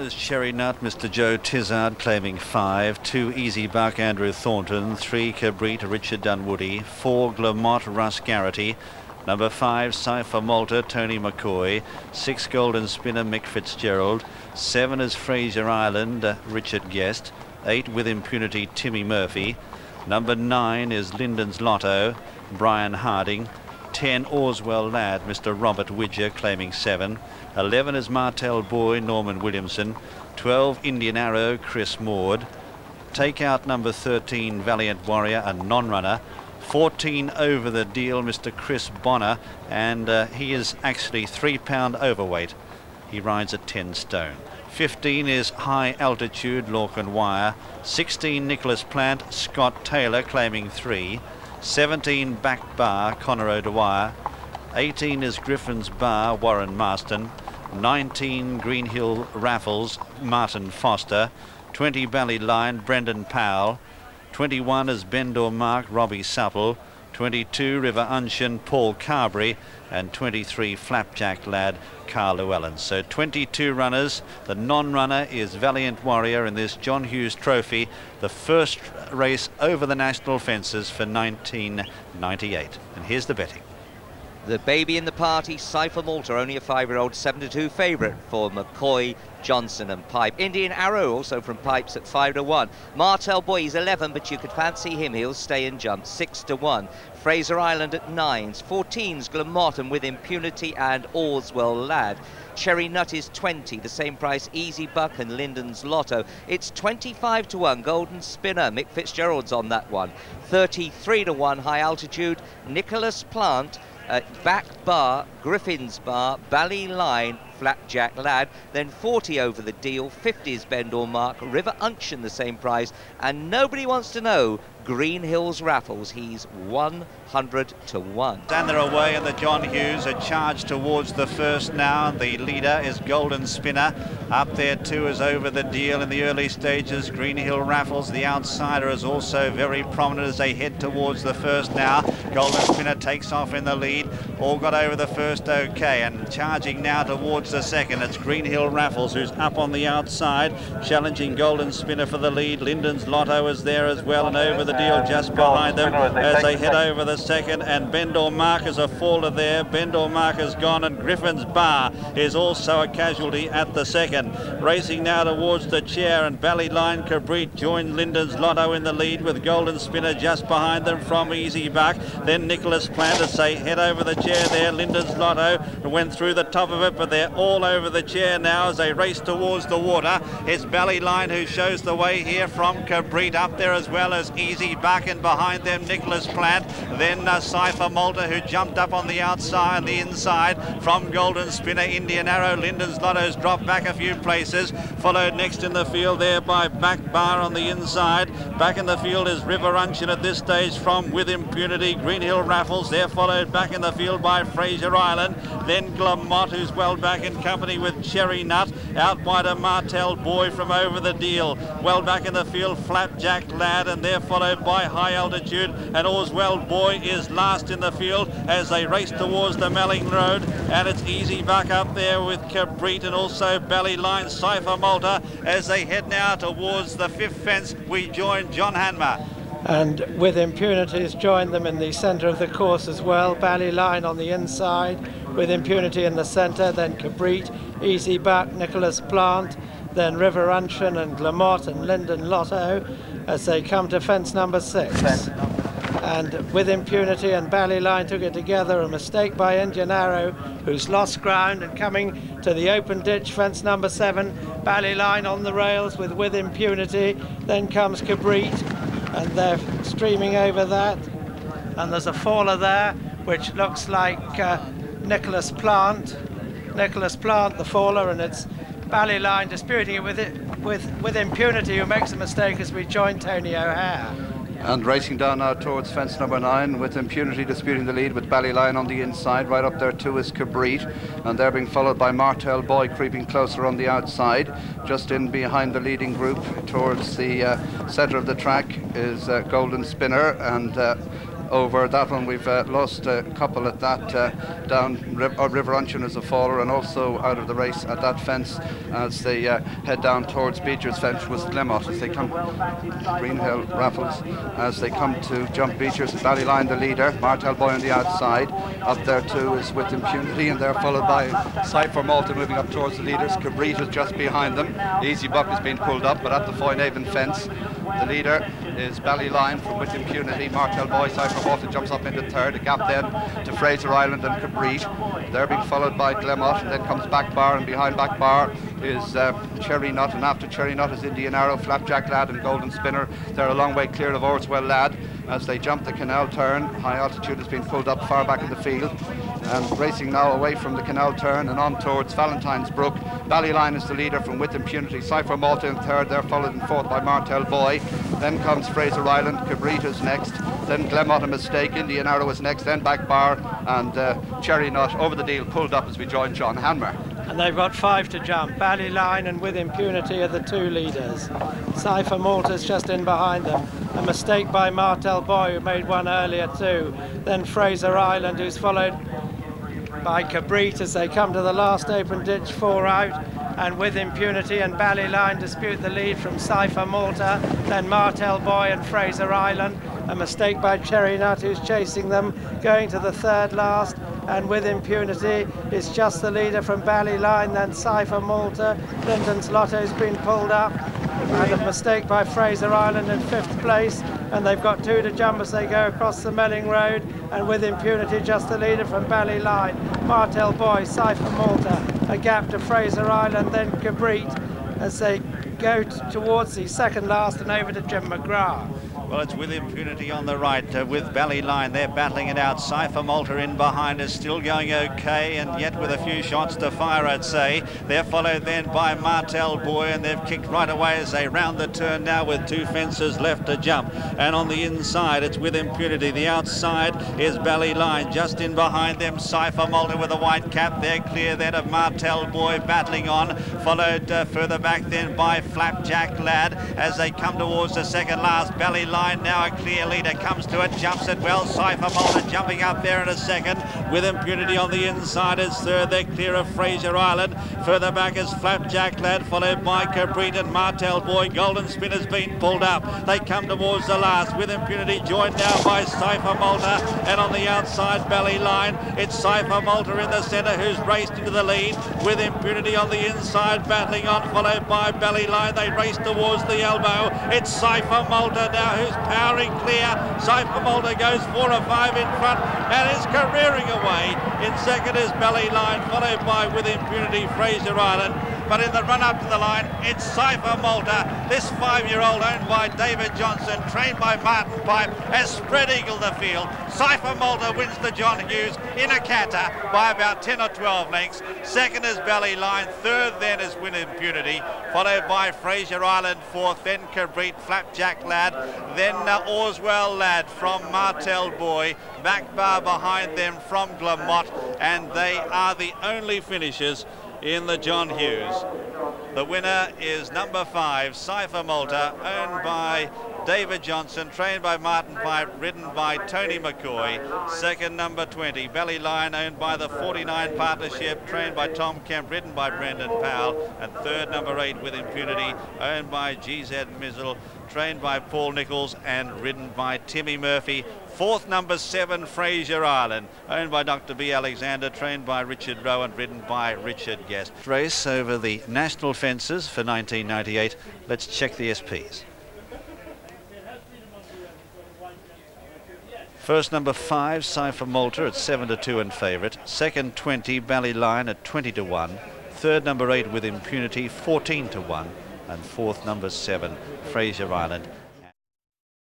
Is Cherry Nut, Mr. Joe Tizzard claiming five, two Easy Buck, Andrew Thornton, three Cabrit, Richard Dunwoody, four Glamont, Russ Garritty, number five Cyfor Malta, Tony McCoy, six Golden Spinner, Mick Fitzgerald, seven is Fraser Island, uh, Richard Guest, eight with impunity, Timmy Murphy, number nine is Linden's Lotto, Brian Harding, 10 Orswell Lad, Mr. Robert Widger claiming 7. 11 is Martel Boy, Norman Williamson. 12 Indian Arrow, Chris Maude. Take out number 13 Valiant Warrior, a non-runner. 14 over the deal, Mr. Chris Bonner, and uh, he is actually three pound overweight. He rides at 10 stone. 15 is High Altitude, Lorcan Wyer. 16 Nicholas Plant, Scott Taylor claiming 3. 17 back bar, Conor O'Dwyer. 18 is Griffin's bar, Warren Marston. 19 Greenhill Raffles, Martin Foster. 20 Ballyline, Brendan Powell. 21 is Bendor Mark, Robbie Supple. 22 River Unshin, Paul Carberry, and 23 Flapjack Lad, Carl Llewellyn. So 22 runners. The non-runner is Valiant Warrior in this John Hughes Trophy, the first race over the national fences for 1998. And here's the betting. The baby in the party, Cyfor Malta, only a five-year-old, 7 to 2 favourite for McCoy, Johnson and Pipe. Indian Arrow also from Pipes at 5 to 1. Martel Boy, he's 11, but you could fancy him. He'll stay and jump 6 to 1. Fraser Island at 9s. 14's Glamorton with Impunity and Orswell Lad. Cherry Nut is 20, the same price Easy Buck and Linden's Lotto. It's 25 to 1, Golden Spinner, Mick Fitzgerald's on that one. 33 to 1, High Altitude, Nicholas Plant, uh, Back Bar, Griffin's Bar, Ballyline, Flapjack Lad, then 40 over the deal, 50s Bendor Mark, River Unshin the same price, and nobody wants to know Green Hills Raffles. He's 100 to 1. And they're away and the John Hughes are charged towards the first now. The leader is Golden Spinner. Up there too is over the deal in the early stages. Green Hill Raffles, the outsider, is also very prominent as they head towards the first now. Golden Spinner takes off in the lead. All got over the first okay and charging now towards the second. It's Greenhill Raffles who's up on the outside, challenging Golden Spinner for the lead. Linden's Lotto is there as well and over the deal just behind them as they head over the second. And Bendor Mark is a faller there. Bendor Mark has gone and Griffin's Bar is also a casualty at the second. Racing now towards the chair and Ballyline Cabrit joined Linden's Lotto in the lead with Golden Spinner just behind them from Easy Buck. Then Nicholas Plant as they head over the chair there. Linden's Lotto went through the top of it, but they're all over the chair now as they race towards the water. It's Ballyline who shows the way here from Cabrit up there as well as Easy Buck and behind them Nicholas Plant. Then uh, Cyfor Malta who jumped up on the outside and the inside from Golden Spinner. Indian Arrow, Linden's Lotto's dropped back a few places. Followed next in the field there by Back Bar on the inside. Back in the field is River Unshin at this stage from With Impunity. Green Hill Raffles. They're followed back in the field by Fraser Island. Then Glamont who's well back in company with Cherry Nut. Out wide a Martel Boy from over the deal. Well back in the field Flapjack Lad and they're followed by High Altitude and Orswell Boy is last in the field as they race towards the Melling Road and it's Easy Buck up there with Cabrit and also Ballyline Cyfor Malta as they head now towards the fifth fence we join John Hanmer and with impunities joined them in the centre of the course as well. Ballyline on the inside with impunity in the centre, then Cabrit, Easy Buck, Nicholas Plant, then River Unshin and Glamont and Linden Lotto as they come to fence number six. And with impunity and Ballyline took it together, a mistake by Indian Arrow, who's lost ground and coming to the open ditch, fence number seven. Ballyline on the rails with with impunity. Then comes Cabrit, and they're streaming over that. And there's a faller there, which looks like uh, Nicholas Plant. Nicholas Plant, the faller, and it's Ballyline disputing it with it with with impunity, who makes a mistake as we join Tony O'Hare. And racing down now towards fence number nine with impunity disputing the lead with Ballyline on the inside. Right up there too is Cabrit. And they're being followed by Martel Boy creeping closer on the outside. Just in behind the leading group towards the uh, centre of the track is uh, Golden Spinner and uh, over that one. We've uh, lost a couple at that uh, down uh, River Unshin as a faller, and also out of the race at that fence as they uh, head down towards Beecher's fence was Glenmot as they come Greenhill Raffles as they come to jump Beecher's Ballyline the leader, Martel Boy on the outside. Up there too is with impunity, and they're followed by Cyfor Malta moving up towards the leaders. Cabrit is just behind them. Easy Buck has been pulled up, but at the Foinavon fence, the leader is Ballyline from with impunity. Martel Boy, Cyfor Malta jumps up into third. A gap then to Fraser Island and Cabrit. They're being followed by Glenmot, and then comes Back Bar, and behind Back Bar is uh, Cherry Nut, and after Cherry Nut is Indian Arrow, Flapjack Lad, and Golden Spinner. They're a long way clear of Orswell Lad as they jump the canal turn. High altitude has been pulled up far back in the field. And racing now away from the canal turn and on towards Valentine's Brook. Ballyline is the leader from With Impunity. Cyfor Malta in third. They're followed in fourth by Martel Boy. Then comes Fraser Island. Cabrita's next. Then Glenmot a mistake. Indian Arrow is next. Then Back Bar and uh, Cherry Nut over the deal pulled up as we join John Hanmer. And they've got five to jump. Ballyline and With Impunity are the two leaders. Cyfor Malta's just in behind them. A mistake by Martel Boy, who made one earlier too. Then Fraser Island, who's followed by Cabrit as they come to the last open ditch, four out. And with impunity and Ballyline dispute the lead from Cyfor Malta, then Martel Boy and Fraser Island. A mistake by Cherry Nut, who's chasing them, going to the third last. And with impunity It's just the leader from Ballyline, then Cyfor Malta. Linden's Lotto's been pulled up. And a mistake by Fraser Island in fifth place. And they've got two to jump as they go across the Melling Road. And with impunity, just the leader from Ballyline. Martel Boy, Cyfor Malta. A gap to Fraser Island, then Cabrit as they go towards the second last and over to Jim McGrath. Well, it's with impunity on the right, uh, with Ballyline. They're battling it out. Cyfor Malta in behind is still going okay, and yet with a few shots to fire, I'd say. They're followed then by Martel Boy, and they've kicked right away as they round the turn now with two fences left to jump. And on the inside, it's with impunity. The outside is Ballyline. Just in behind them, Cyfor Malta with a white cap. They're clear then of Martel Boy battling on, followed uh, further back then by Flapjack Lad as they come towards the second last. Ballyline line now a clear leader comes to it. Jumps it well. Cyfor Malta jumping up there in a second. With impunity on the inside is third. They're clear of Fraser Island. Further back is Flapjack Lad followed by Cabrit and Martel Boy. Golden Spin has been pulled up. They come towards the last. With impunity joined now by Cyfor Malta and on the outside Ballyline, it's Cyfor Malta in the centre who's raced into the lead. With impunity on the inside battling on followed by Ballyline. they race towards the elbow. It's Cyfor Malta now who's powering clear. Malta goes four or five in front and is careering away. In second is Ballyline, followed by with impunity Fraser Island. But in the run up to the line, it's Cyfor Malta. This five-year-old owned by David Johnson, trained by Martin Pipe, has spread eagle the field. Cyfor Malta wins the John Hughes in a canter by about 10 or 12 lengths. Second is Ballyline. Third then is Win Impunity, followed by Fraser Island. Fourth, then Cabrit, Flapjack Lad. Then uh, Orswell Lad from Martel Boy. Back bar behind them from Glamott. And they are the only finishers in the John Hughes. The winner is number five, Cyfor Malta, owned by David Johnson, trained by Martin Pipe, ridden by Tony McCoy. Second, number 20, Ballyline, owned by the 49 Partnership, trained by Tom Kemp, ridden by Brendan Powell. And third, number eight, with impunity, owned by GZ Mizzle, trained by Paul Nicholls and ridden by Timmy Murphy. Fourth, number seven, Fraser Island, owned by Dr. B. Alexander, trained by Richard Rowan, ridden by Richard Guest. Race over the national fences for 1998. Let's check the SPs. First number five, Cyfor Malta at 7 to 2 in favourite. Second 20, Ballyline at 20 to 1. Third number eight with impunity, 14 to 1 and fourth number seven, Fraser Island,